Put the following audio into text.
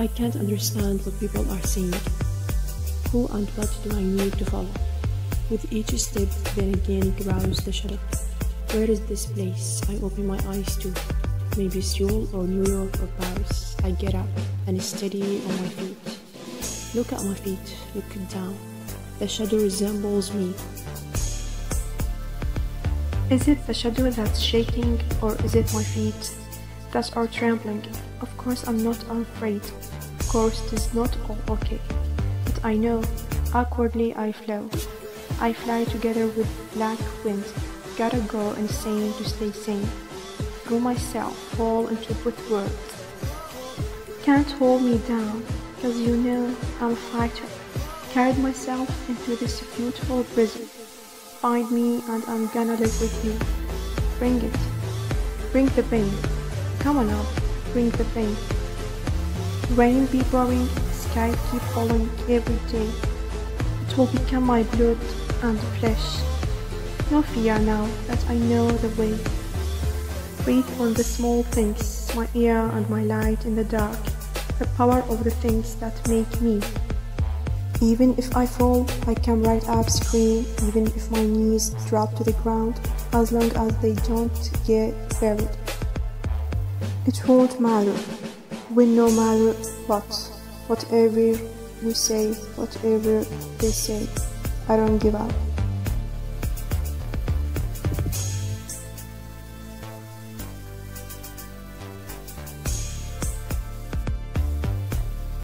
I can't understand what people are saying. Who and what do I need to follow? With each step, then again grows the shadow. Where is this place? I open my eyes to. Maybe Seoul or New York or Paris. I get up and steady on my feet. Look at my feet, look down. The shadow resembles me. Is it the shadow that's shaking, or is it my feet that our trembling? Of course, I'm not afraid. Of course, it is not all okay. But I know, awkwardly I flow. I fly together with black wind. Gotta go insane to stay sane. Through myself, fall into with words. Can't hold me down, cause you know I'm a fighter. Carried myself into this beautiful prison. Find me and I'm gonna live with you. Bring it. Bring the pain. Come on up. Bring the pain. Rain be pouring, sky keep falling every day. It will become my blood and flesh. No fear now that I know the way. Breathe on the small things, my air and my light in the dark, the power of the things that make me. Even if I fall, I come right up scream, even if my knees drop to the ground, as long as they don't get buried. It won't matter, when no matter what, whatever you say, whatever they say, I don't give up.